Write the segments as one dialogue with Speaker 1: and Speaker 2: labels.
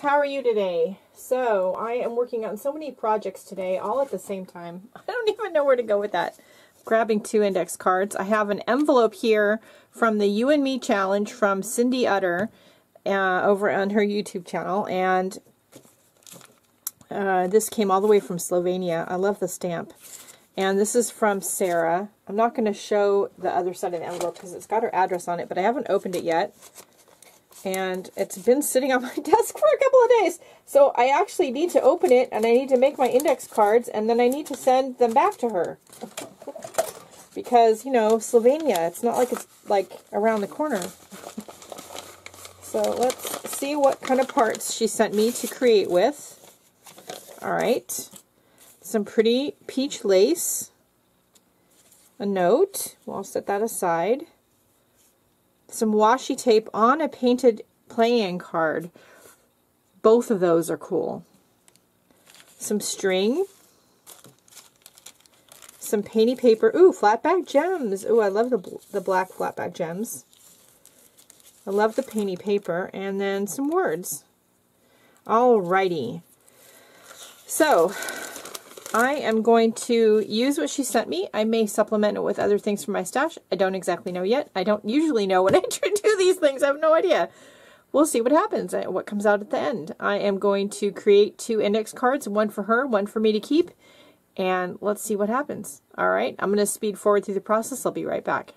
Speaker 1: How are you today? So, I am working on so many projects today, all at the same time. I don't even know where to go with that. Grabbing two index cards. I have an envelope here from the You and Me Challenge from Cindy Utter uh, over on her YouTube channel. And uh, this came all the way from Slovenia. I love the stamp. And this is from Sara. I'm not going to show the other side of the envelope because it's got her address on it, but I haven't opened it yet and it's been sitting on my desk for a couple of days. So I actually need to open it, and I need to make my index cards, and then I need to send them back to her. because, you know, Slovenia, it's not like it's, like, around the corner. So let's see what kind of parts she sent me to create with. All right. Some pretty peach lace. A note. We'll set that aside some washi tape on a painted playing card. Both of those are cool. Some string. Some painty paper. Ooh, flat back gems. Ooh, I love the, the black flat back gems. I love the painty paper. And then some words. Alrighty. So, I am going to use what she sent me. I may supplement it with other things from my stash. I don't exactly know yet. I don't usually know when I do these things. I have no idea. We'll see what happens, uh, what comes out at the end. I am going to create two index cards, one for her, one for me to keep, and let's see what happens. All right, I'm going to speed forward through the process. I'll be right back.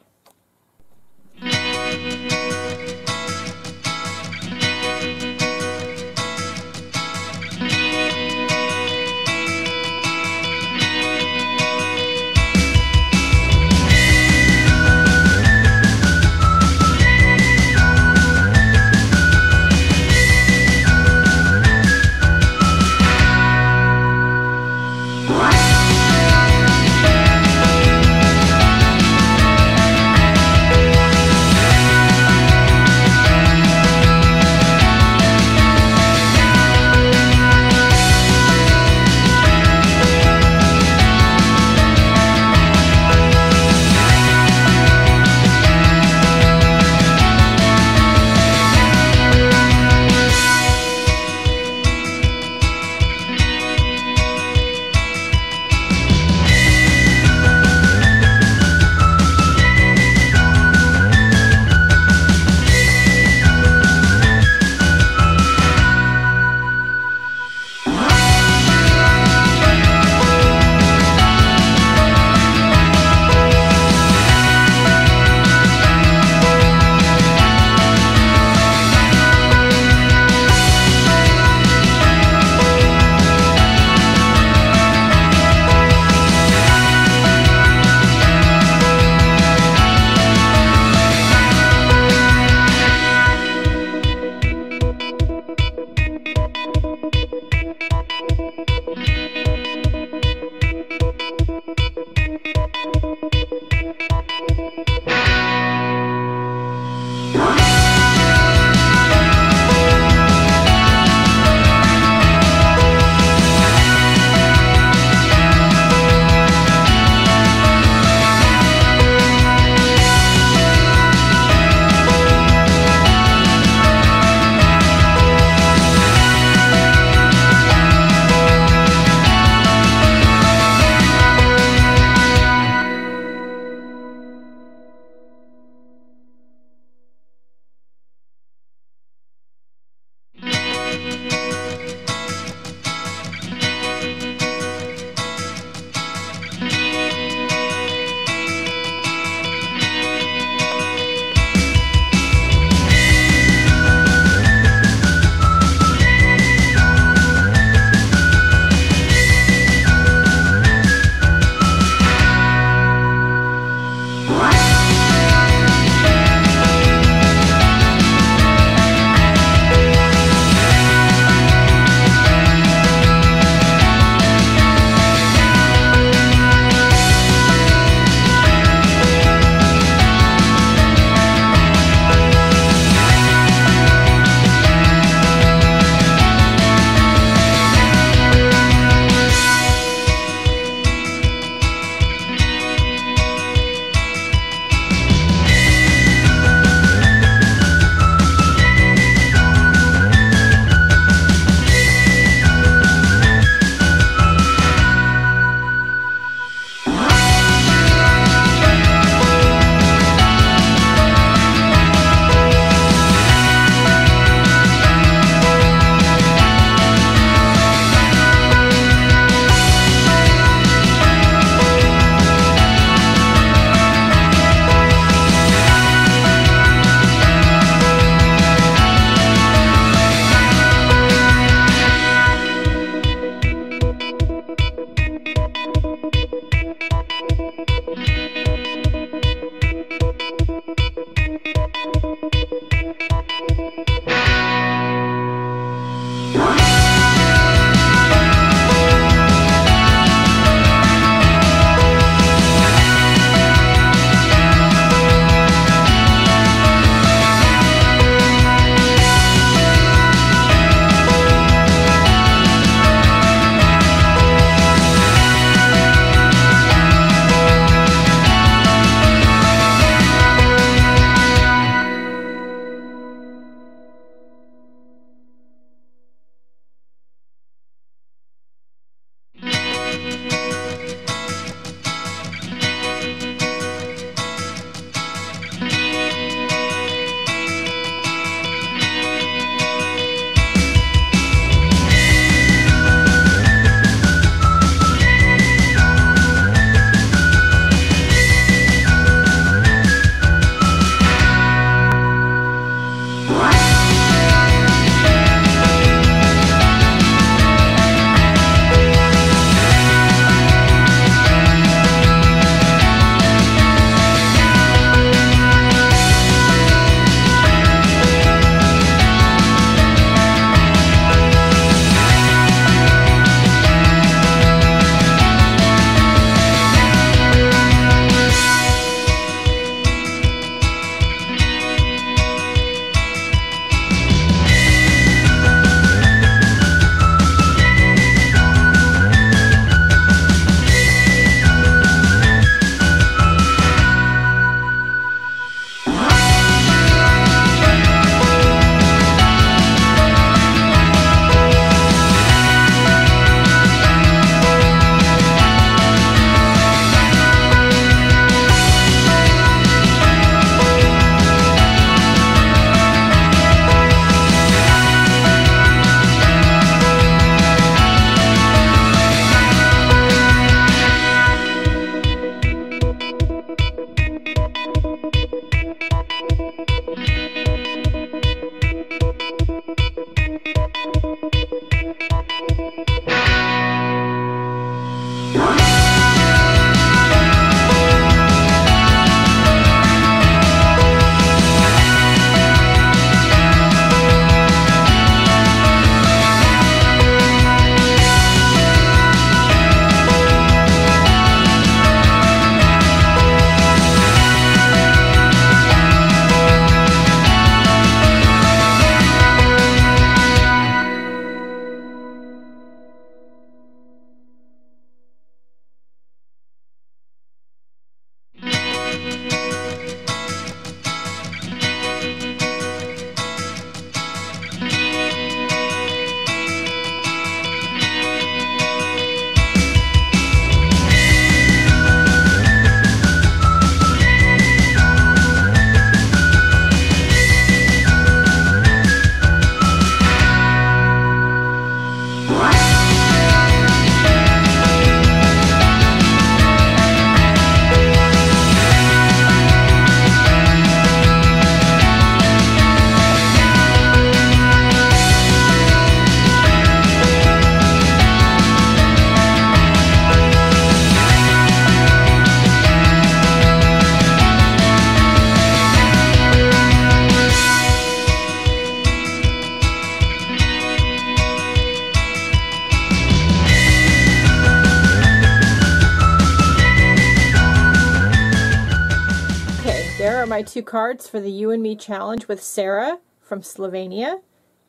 Speaker 1: Two cards for the You and Me challenge with Sara from Slovenia.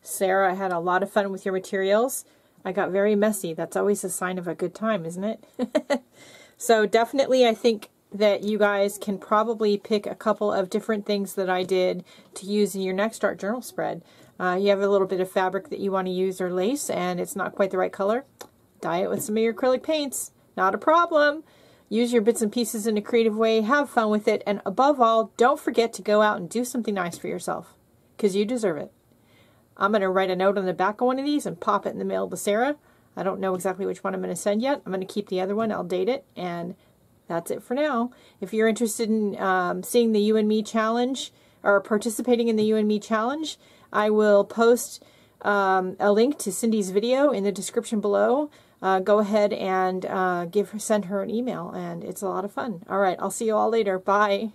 Speaker 1: Sara, I had a lot of fun with your materials. I got very messy. That's always a sign of a good time, isn't it? so definitely I think that you guys can probably pick a couple of different things that I did to use in your next art journal spread. Uh, you have a little bit of fabric that you want to use or lace and it's not quite the right color. Dye it with some of your acrylic paints. Not a problem. Use your bits and pieces in a creative way, have fun with it, and above all, don't forget to go out and do something nice for yourself, because you deserve it. I'm going to write a note on the back of one of these and pop it in the mail to Sara. I don't know exactly which one I'm going to send yet. I'm going to keep the other one. I'll date it, and that's it for now. If you're interested in um, seeing the You and Me challenge, or participating in the You and Me challenge, I will post um, a link to Cindy's video in the description below uh, go ahead and uh, give her, send her an email, and it's a lot of fun. All right, I'll see you all later. Bye.